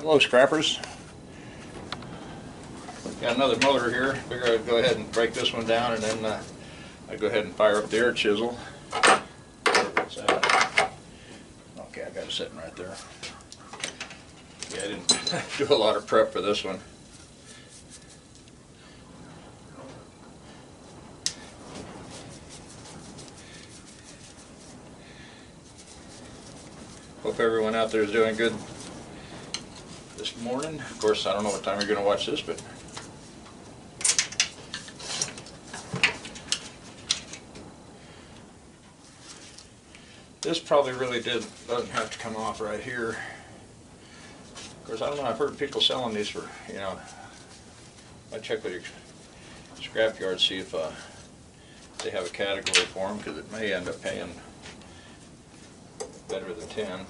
Hello, scrappers. Got another motor here. Figure I'd go ahead and break this one down and then uh, I'd go ahead and fire up the air chisel. Okay, I got it sitting right there. Yeah, I didn't do a lot of prep for this one. Hope everyone out there is doing good this morning. Of course, I don't know what time you're going to watch this, but this probably really did, doesn't have to come off right here. Of course, I don't know. I've heard people selling these for, you know, I check with your scrapyard, see if uh, they have a category for them, because it may end up paying better than 10.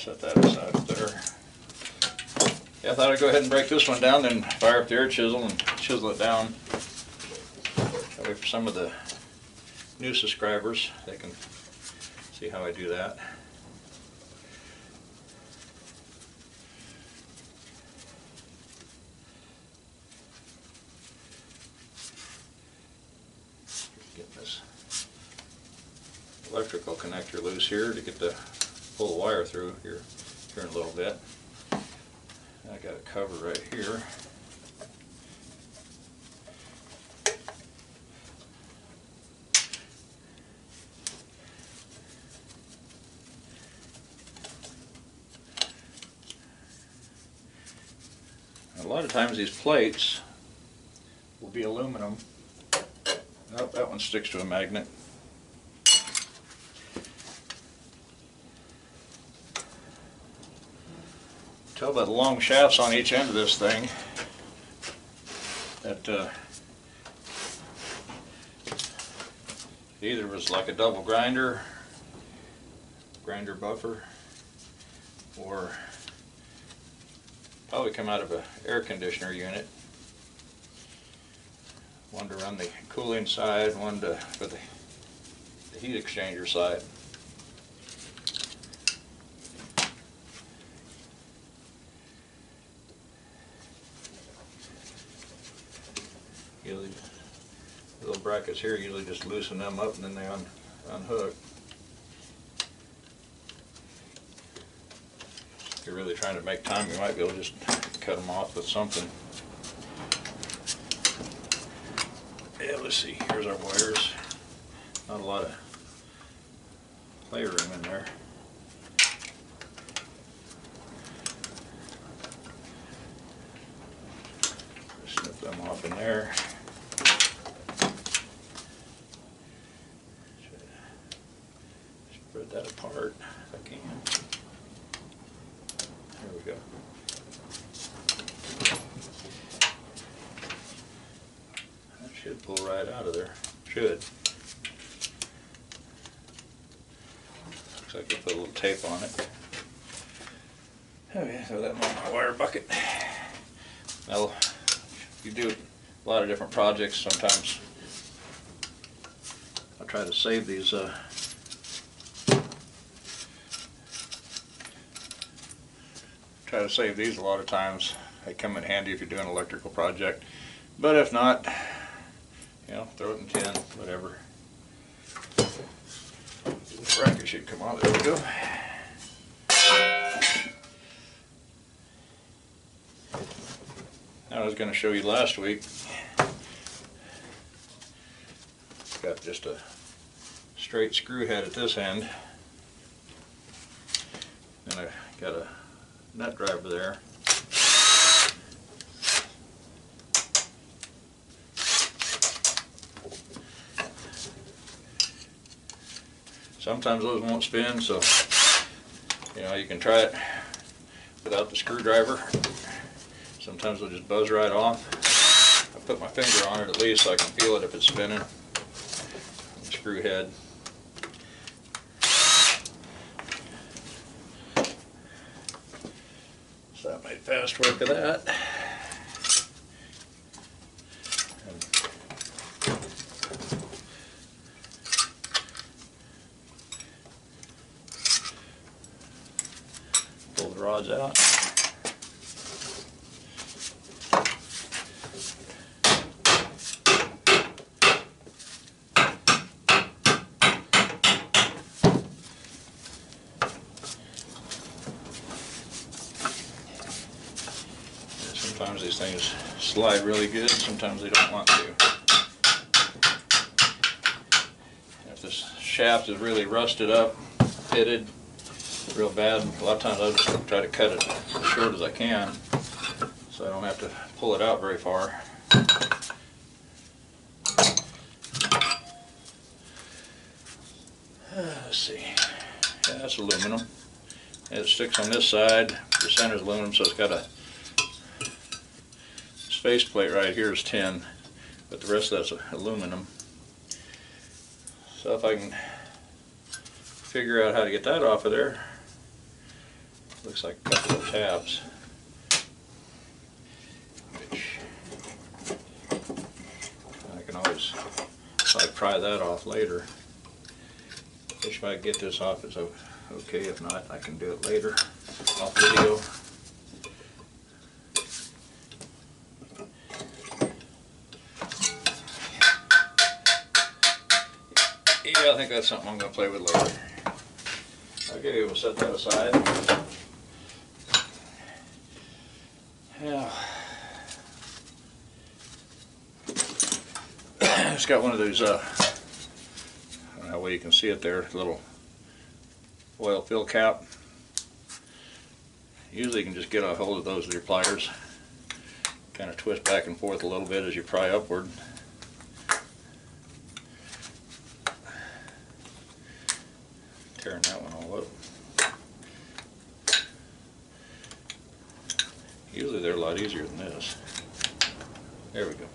Set that aside there. Yeah, I thought I'd go ahead and break this one down, then fire up the air chisel and chisel it down. That way for some of the new subscribers, they can see how I do that. Get this electrical connector loose here to get the pull the wire through here, here in a little bit. I got a cover right here. A lot of times these plates will be aluminum. Nope, that one sticks to a magnet. Tell by the long shafts on each end of this thing that uh, either was like a double grinder, grinder buffer, or probably come out of an air conditioner unit. One to run the cooling side, one to for the, the heat exchanger side. Usually, little brackets here usually just loosen them up and then they un, unhook. If you're really trying to make time, you might be able to just cut them off with something. Yeah, let's see, here's our wires. Not a lot of playroom in there. Snip them off in there. Spread that apart if I can. There we go. That should pull right out of there. Should. Looks like I put a little tape on it. Okay, throw that in my wire bucket. Now, you do a lot of different projects, sometimes I try to save these, uh, try to save these a lot of times. They come in handy if you're doing an electrical project. But if not, you know, throw it in tin, whatever. This bracket should come on, there we go. I was gonna show you last week. Got just a straight screw head at this end. And I got a nut driver there. Sometimes those won't spin, so, you know, you can try it without the screwdriver. Sometimes they'll just buzz right off. I put my finger on it at least so I can feel it if it's spinning. Screw head. So that made fast work of that. Pull the rods out. Sometimes these things slide really good, sometimes they don't want to. If this shaft is really rusted up, pitted, real bad, a lot of times I just try to cut it as short as I can, so I don't have to pull it out very far. Let's see, yeah, that's aluminum. It sticks on this side, the center's aluminum, so it's got a space plate right here is tin, but the rest of that's aluminum. So if I can figure out how to get that off of there, looks like a couple of tabs. Which I can always like pry that off later. If I get this off, it's okay. If not, I can do it later off video. Yeah, I think that's something I'm gonna play with later. Okay, we'll set that aside. It's got one of those, uh, I don't know how well you can see it there, little oil fill cap. Usually you can just get a hold of those with your pliers. Kind of twist back and forth a little bit as you pry upward. tearing that one all up. Usually they're a lot easier than this. There we go.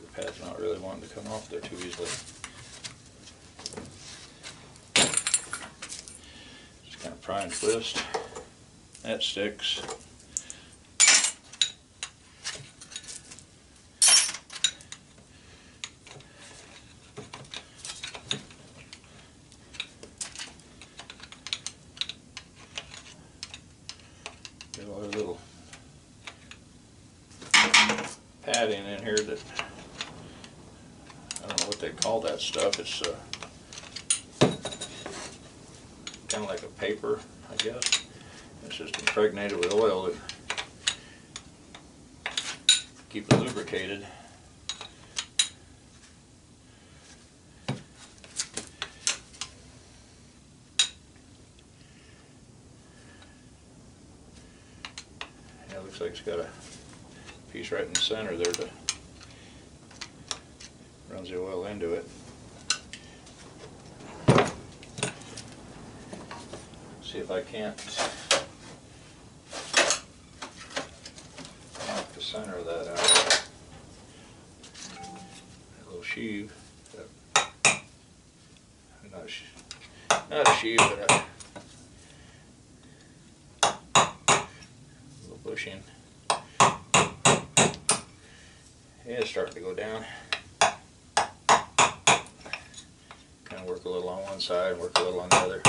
The pad's not really to come off there too easily. Just kind of pry and twist. That sticks. Got all the little padding in here that, I don't know what they call that stuff. It's, uh, kind of like a paper, I guess. It's just impregnated with oil to keep it lubricated. Yeah, it looks like it's got a piece right in the center there to runs the oil into it. See if I can't knock the center of that out. A little sheave. that- Not a, she- not a sheave, but a bushing. It's starting to go down. Kind of work a little on one side, work a little on the other.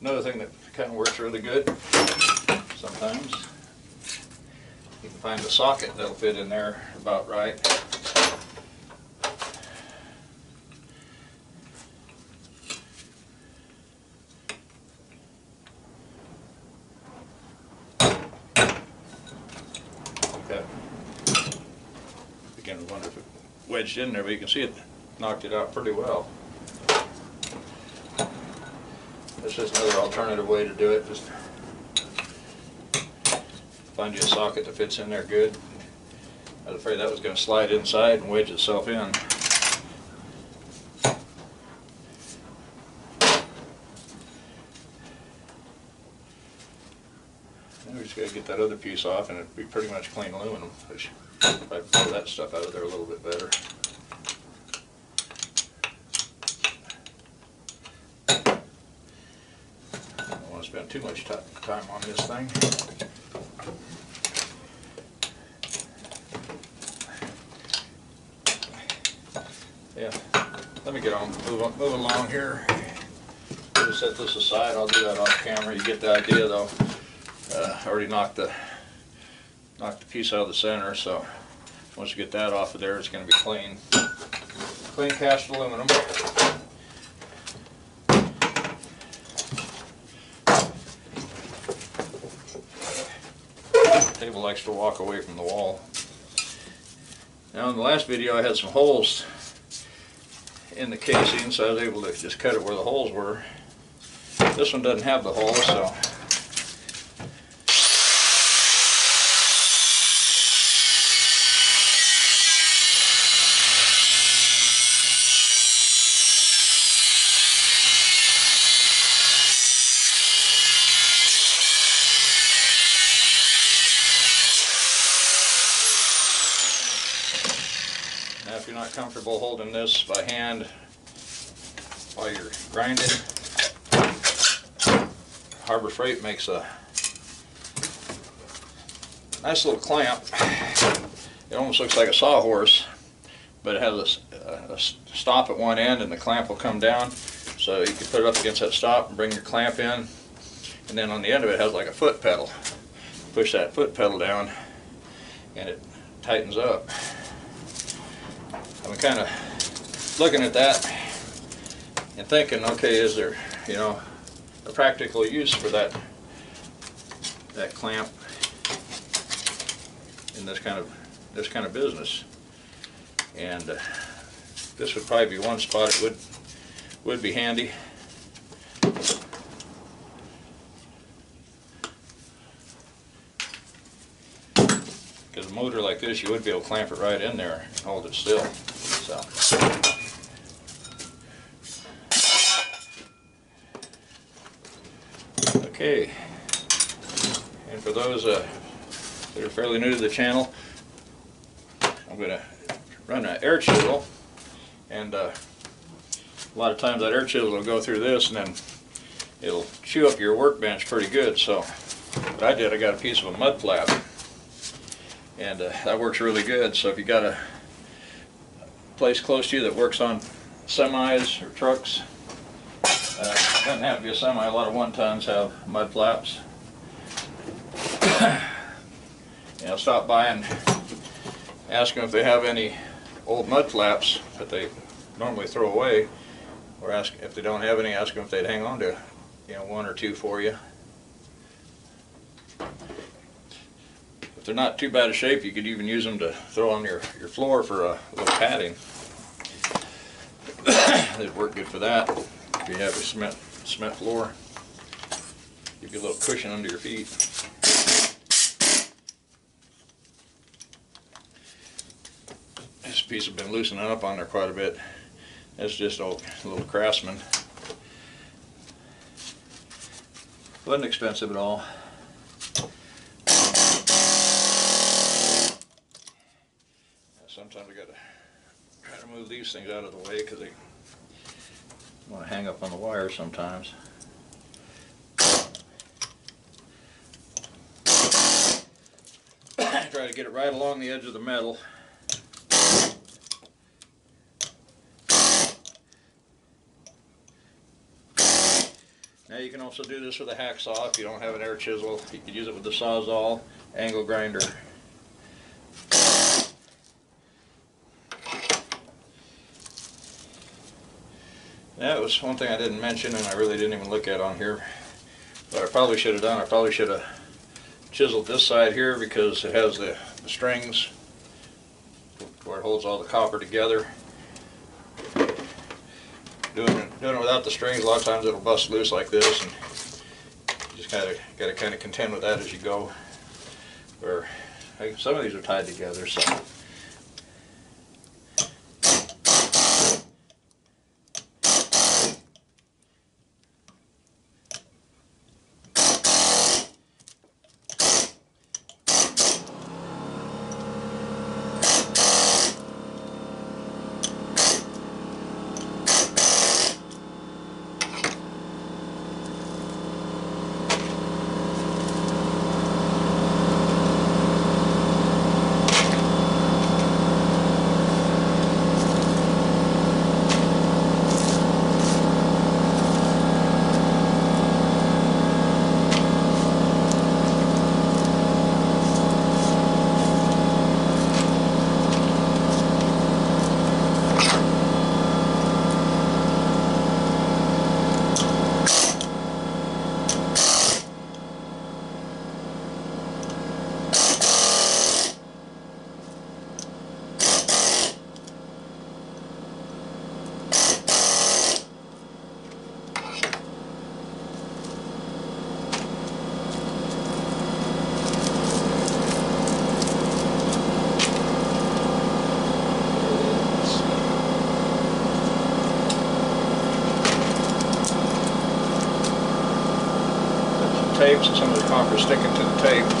Another thing that kind of works really good sometimes, you can find a socket that'll fit in there about right. Okay. Begin to wonder if it wedged in there, but you can see it knocked it out pretty well. This is another alternative way to do it, just find you a socket that fits in there good. I was afraid that was gonna slide inside and wedge itself in. Now we just gotta get that other piece off and it'd be pretty much clean aluminum. Which If I pull that stuff out of there a little bit better. I don't wanna spend too much time on this thing. Yeah, let me get on, move on, move along here. Set this aside, I'll do that off camera, you get the idea though. Uh, I already knocked the, knocked the piece out of the center, so once you get that off of there, it's gonna be clean. Clean cast aluminum. Table likes to walk away from the wall. Now in the last video I had some holes in the casing, so I was able to just cut it where the holes were. This one doesn't have the holes, so. Not comfortable holding this by hand while you're grinding, Harbor Freight makes a nice little clamp. It almost looks like a sawhorse, but it has a stop at one end and the clamp will come down. So you can put it up against that stop and bring your clamp in. And then on the end of it has like a foot pedal. Push that foot pedal down and it tightens up. I'm kind of looking at that and thinking, okay, is there, you know, a practical use for that that clamp in this kind of this kind of business? And uh, this would probably be one spot it would would be handy. Because a motor like this, you would be able to clamp it right in there and hold it still, so. Okay. And for those uh, that are fairly new to the channel, I'm gonna run an air chisel. And uh, a lot of times that air chisel will go through this and then it'll chew up your workbench pretty good. So what I did, I got a piece of a mud flap and uh, that works really good. So if you got a place close to you that works on semis or trucks, uh, doesn't have to be a semi. A lot of one tons have mud flaps. you know, stop by and ask them if they have any old mud flaps that they normally throw away, or ask if they don't have any. Ask them if they'd hang on to, you know, one or two for you. If they're not too bad a shape, you could even use them to throw on your, your floor for a little padding. They'd work good for that. If you have a cement, cement floor, give you a little cushion under your feet. This piece has been loosening up on there quite a bit. That's just old, a little craftsman. Wasn't expensive at all. Sometimes we gotta try to move these things out of the way because they want to hang up on the wire sometimes. Try to get it right along the edge of the metal. Now you can also do this with a hacksaw if you don't have an air chisel. You could use it with the sawzall, angle grinder. That was one thing I didn't mention and I really didn't even look at on here. But I probably should have done, I probably should have chiseled this side here because it has the, the strings where it holds all the copper together. Doing it, doing it without the strings, a lot of times it'll bust loose like this and you just gotta, gotta kinda contend with that as you go. Like, some of these are tied together, so copper's sticking to the tape.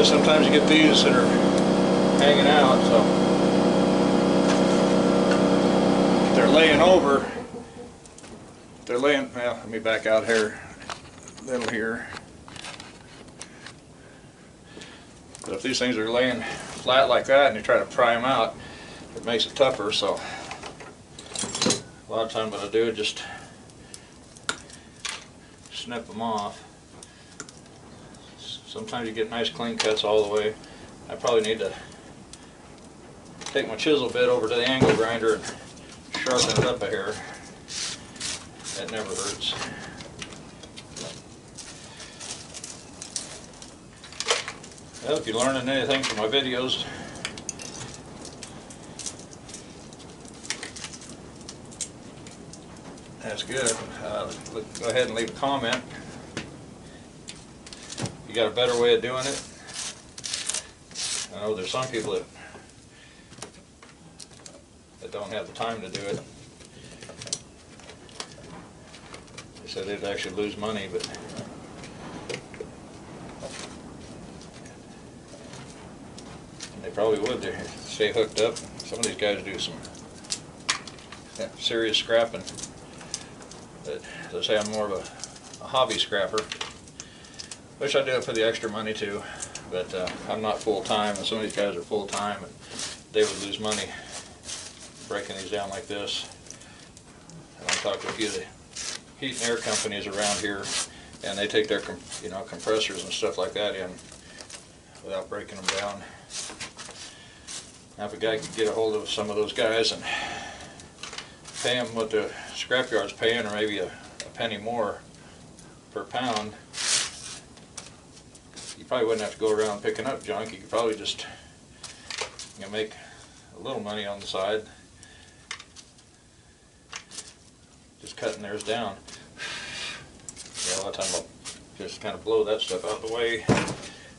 Yeah, sometimes you get these that are hanging out, so. They're laying over, they're laying, well, let me back out here, a little here. But if these things are laying flat like that and you try to pry them out, it makes it tougher, so. A lot of times what I do is just snip them off. Sometimes you get nice clean cuts all the way. I probably need to take my chisel bit over to the angle grinder and sharpen it up a hair. That never hurts. Well, if you're learning anything from my videos, that's good. Uh, Go ahead and leave a comment you got a better way of doing it? I know there's some people that that don't have the time to do it. They said they'd actually lose money, but they probably would, they stay hooked up. Some of these guys do some serious scrapping. But as I say, I'm more of a, a hobby scrapper. Wish I did it for the extra money too, but uh, I'm not full-time, and some of these guys are full-time, and they would lose money breaking these down like this. And I talked to a few of the heat and air companies around here, and they take their, you know, compressors and stuff like that in without breaking them down. Now, if a guy could get a hold of some of those guys and pay them what the scrapyard's paying, or maybe a, a penny more per pound, probably wouldn't have to go around picking up junk. You could probably just, you know, make a little money on the side. Just cutting theirs down. Yeah, a lot of time I'll just kind of blow that stuff out of the way.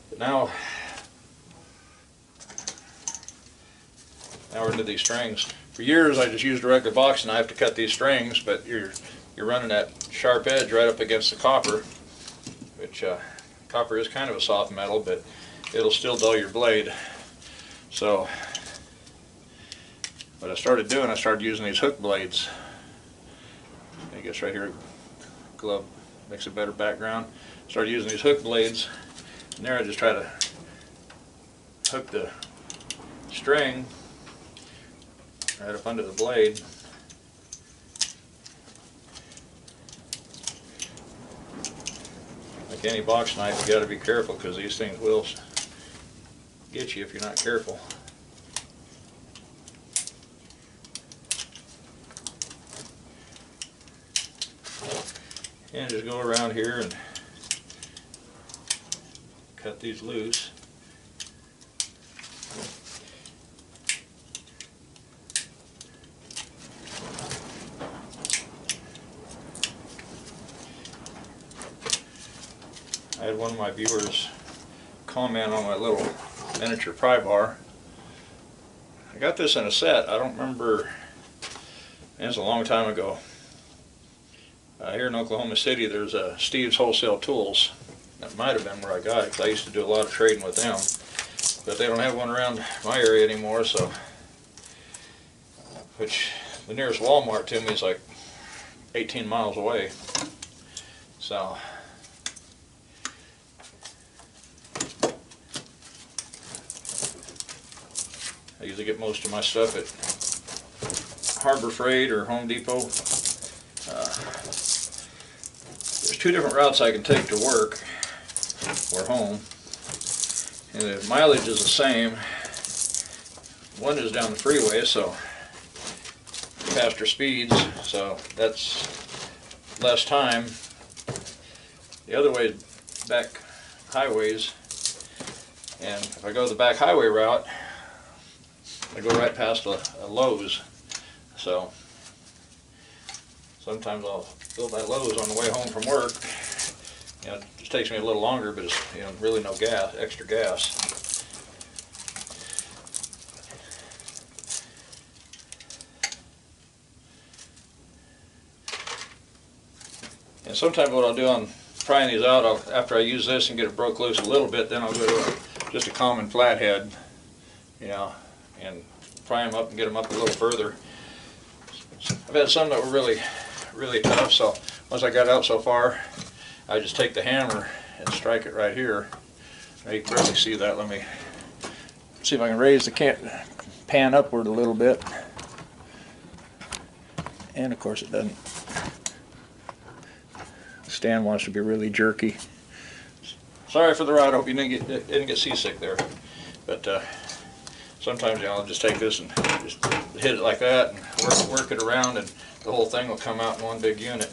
But now, now we're into these strings. For years, I just used a regular box knife to cut these strings, but you're you're running that sharp edge right up against the copper, which uh, copper is kind of a soft metal, but it'll still dull your blade. So what I started doing, I started using these hook blades. I guess right here, glove makes a better background. Started using these hook blades, and there I just try to hook the string right up under the blade. Like any box knife, you gotta be careful, cause these things will get you if you're not careful. And just go around here and cut these loose. One of my viewers comment on my little miniature pry bar. I got this in a set. I don't remember. It was a long time ago. Uh, here in Oklahoma City, there's a Steve's Wholesale Tools. That might have been where I got it, 'cause I used to do a lot of trading with them. But they don't have one around my area anymore, so. Which, the nearest Walmart to me is like 18 miles away. So. Usually get most of my stuff at Harbor Freight or Home Depot. Uh, There's two different routes I can take to work or home. And the mileage is the same. One is down the freeway, so faster speeds, so that's less time. The other way is back highways. And if I go the back highway route, I go right past a, a Lowe's. So sometimes I'll fill my Lowe's on the way home from work. You know, it just takes me a little longer, but it's, you know, really no gas, extra gas. And sometimes what I'll do on prying these out, I'll, after I use this and get it broke loose a little bit, then I'll go to a, just a common flathead, you know, and pry them up and get them up a little further. I've had some that were really, really tough, so once I got out so far, I just take the hammer and strike it right here. Now you can barely see that, let me see if I can raise the pan upward a little bit. And of course it doesn't. Stan wants to be really jerky. Sorry for the ride, I hope you didn't get, didn't get seasick there. But, uh, sometimes you know, I'll just take this and just hit it like that and work, work it around and the whole thing will come out in one big unit.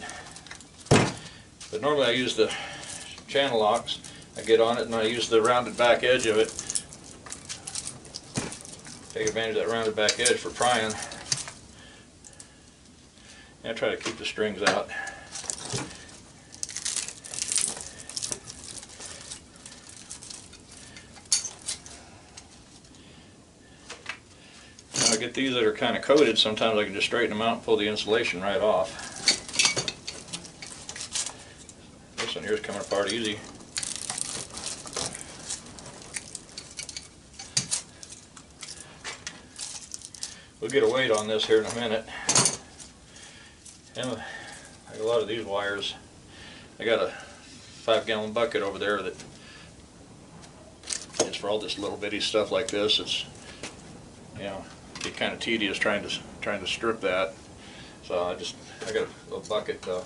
But normally I use the channel locks. I get on it and I use the rounded back edge of it. Take advantage of that rounded back edge for prying. And I try to keep the strings out. Get these that are kind of coated, sometimes I can just straighten them out and pull the insulation right off. This one here is coming apart easy. We'll get a weight on this here in a minute. And like a lot of these wires, I got a five gallon bucket over there that is for all this little bitty stuff like this. It's, you know, be kind of tedious trying to, trying to strip that. So I just, I got a bucket to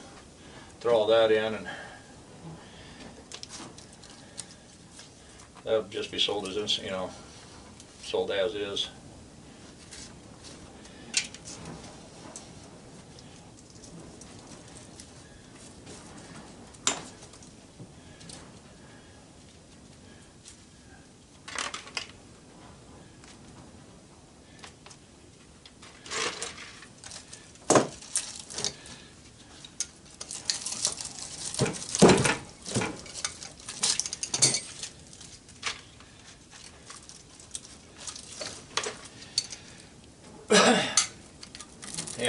throw all that in and that would just be sold as, you know, sold as is.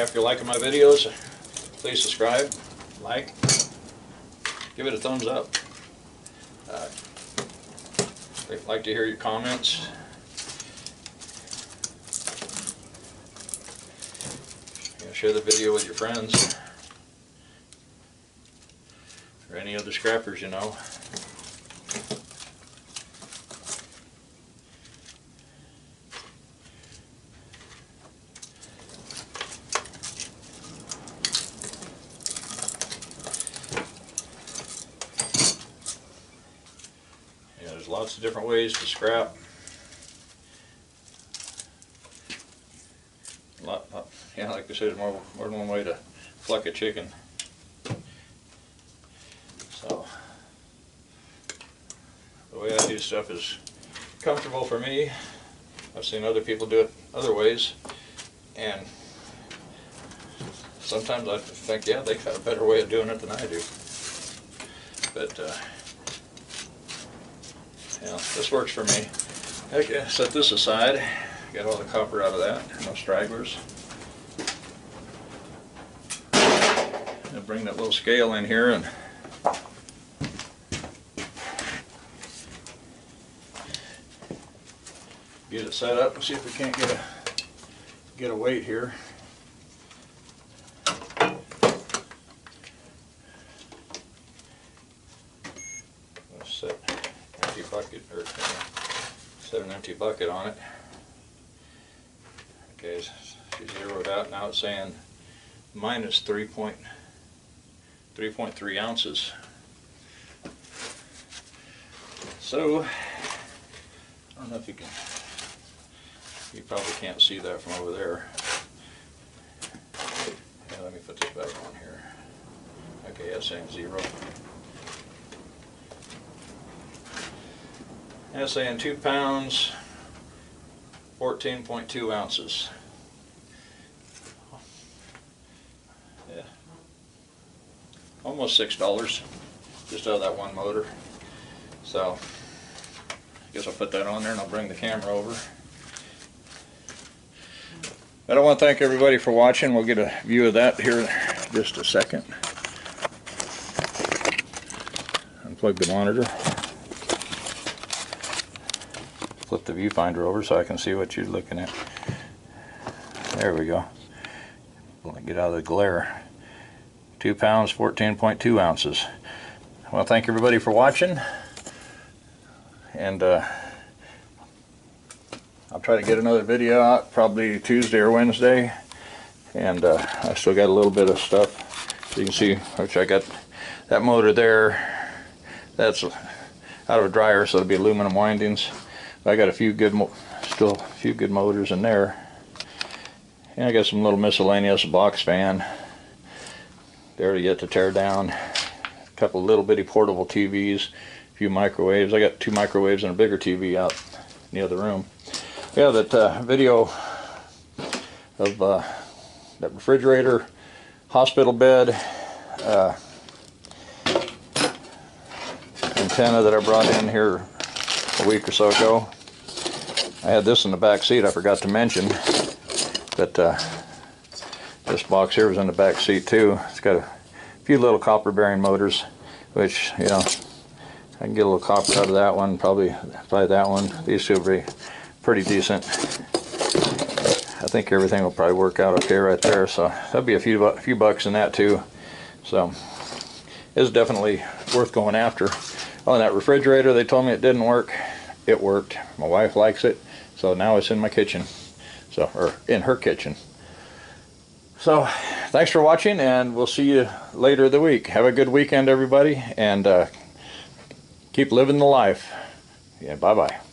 If you're liking my videos, please subscribe, like, give it a thumbs up. Uh, I'd like to hear your comments. Share the video with your friends. Or any other scrappers you know. There's lots of different ways to scrap. Lot, lot- yeah, like I said, more, more than one way to pluck a chicken. So, the way I do stuff is comfortable for me. I've seen other people do it other ways, and sometimes I think, yeah, they got a better way of doing it than I do. But, uh, yeah, this works for me. Okay, set this aside. Get all the copper out of that, no stragglers. And bring that little scale in here and get it set up and see if we can't get a get a weight here. Let's set empty bucket or set an empty bucket on it. Okay, she zeroed out. Now it's saying minus three point three point three ounces. So I don't know if you can. You probably can't see that from over there. Yeah, let me put this back on here. Okay, that's saying zero. That's saying two pounds, fourteen point two ounces. Yeah. Almost six dollars, just out of that one motor. So, I guess I'll put that on there and I'll bring the camera over. But I want to thank everybody for watching. We'll get a view of that here just a second. Unplug the monitor. Flip the viewfinder over so I can see what you're looking at. There we go. Get out of the glare. Two pounds, 14.2 ounces. Well, thank everybody for watching. And uh, I'll try to get another video out probably Tuesday or Wednesday. And uh, I still got a little bit of stuff. So You can see, which I got that motor there. That's out of a dryer, so it'll be aluminum windings. I got a few good, still a few good motors in there. And I got some little miscellaneous box fan. There to get to tear down. A couple little bitty portable TVs, a few microwaves. I got two microwaves and a bigger TV out in the other room. Yeah, that uh, video of uh, that refrigerator, hospital bed, uh, antenna that I brought in here a week or so ago. I had this in the back seat. I forgot to mention that uh, this box here was in the back seat too. It's got a few little copper bearing motors, which you know I can get a little copper out of that one. Probably probably that one. These two will be pretty decent. I think everything will probably work out okay right there. So that'll be a few bu- few bucks in that too. So it's definitely worth going after. And that refrigerator, they told me it didn't work. It worked. My wife likes it, so now it's in my kitchen. So, or in her kitchen. So, thanks for watching, and we'll see you later the week. Have a good weekend, everybody, and uh, keep living the life. Yeah, bye bye.